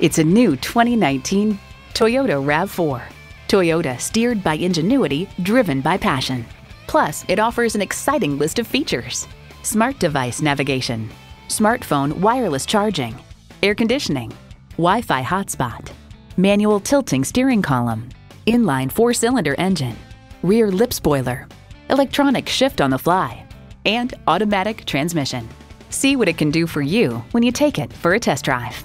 It's a new 2019 Toyota RAV4. Toyota steered by ingenuity, driven by passion. Plus, it offers an exciting list of features smart device navigation, smartphone wireless charging, air conditioning, Wi Fi hotspot, manual tilting steering column, inline four cylinder engine, rear lip spoiler, electronic shift on the fly, and automatic transmission. See what it can do for you when you take it for a test drive.